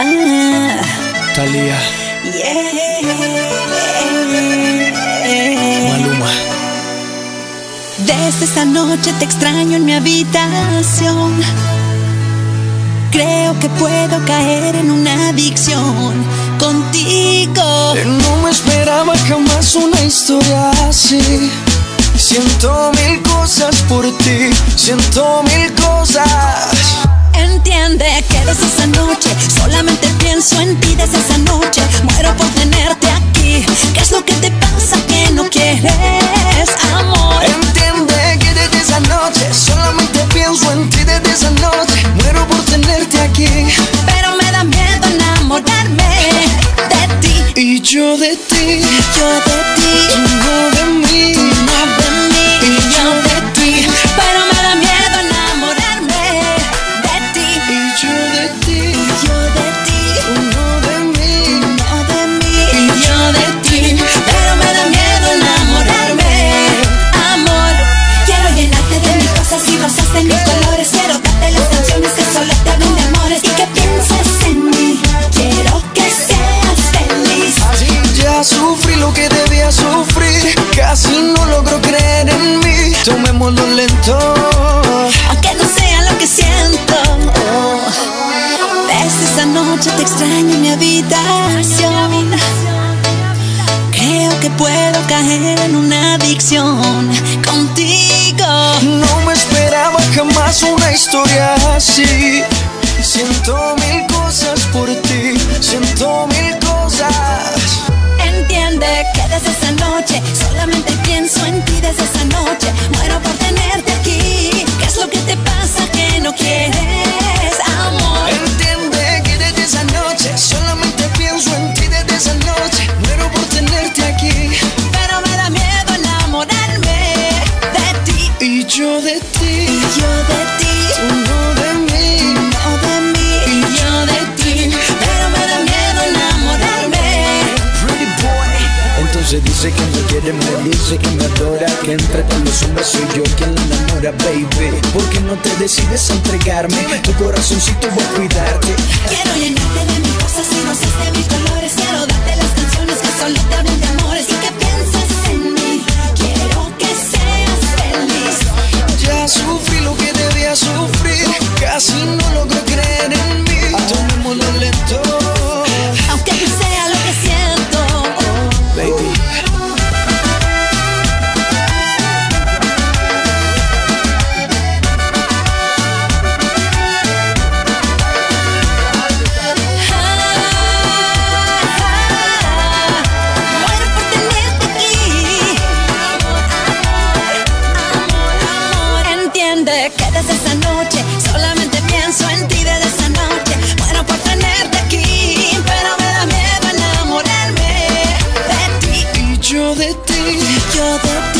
Ah, Talía, yeah. Maluma. Desde esa noche te extraño en mi habitación. Creo que puedo caer en una adicción contigo. No me esperaba jamás una historia así. Siento mil cosas por ti, siento mil desde esa noche solamente pienso en ti desde esa noche. Muero por tenerte aquí. ¿Qué es lo que te pasa que no quieres amor? Entiende que desde esa noche solamente pienso en ti desde esa noche. Muero por tenerte aquí Pero me da miedo enamorarme de ti. y yo de ti, Yo de ti, tú no de mí. no extraño en mi habitación. Creo que puedo caer en una adicción contigo. No me esperaba jamás una historia así. Siento mil cosas por ti, siento mil cosas. Entiende que desde esa noche solamente pienso en ti desde esa Entonces dice que me quiere, me dice que me adora Que entre todos los hombres soy yo quien la enamora, baby. ¿Por qué no te decides a entregarme? Tu corazoncito voy a cuidarte. Quiero llenarte de mis cosas Y yo de ti, Yo